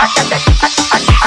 I got that. I, I, I.